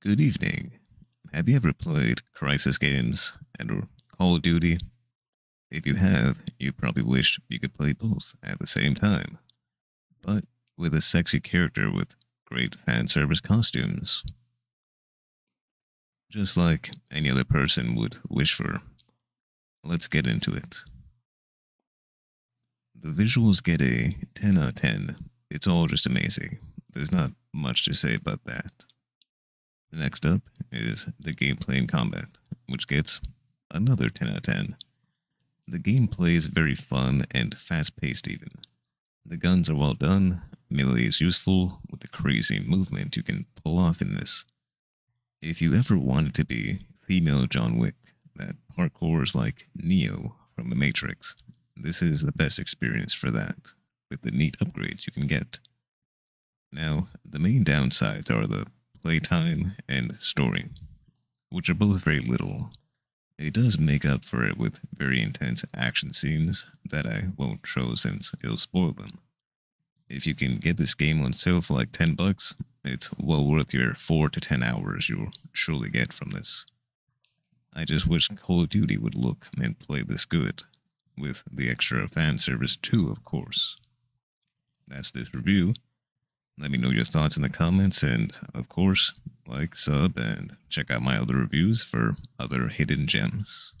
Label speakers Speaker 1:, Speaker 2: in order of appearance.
Speaker 1: Good evening. Have you ever played Crysis games and Call of Duty? If you have, you probably wish you could play both at the same time, but with a sexy character with great fan service costumes. Just like any other person would wish for. Let's get into it. The visuals get a 10 out of 10. It's all just amazing. There's not much to say about that. Next up is the gameplay and combat, which gets another 10 out of 10. The gameplay is very fun and fast paced, even. The guns are well done, melee is useful with the crazy movement you can pull off in this. If you ever wanted to be female John Wick, that parkour is like Neo from The Matrix, this is the best experience for that, with the neat upgrades you can get. Now, the main downsides are the playtime and story, which are both very little. It does make up for it with very intense action scenes that I won't show since it'll spoil them. If you can get this game on sale for like 10 bucks, it's well worth your 4 to 10 hours you'll surely get from this. I just wish Call of Duty would look and play this good, with the extra fan service too, of course. That's this review. Let me know your thoughts in the comments, and of course, like, sub, and check out my other reviews for other hidden gems.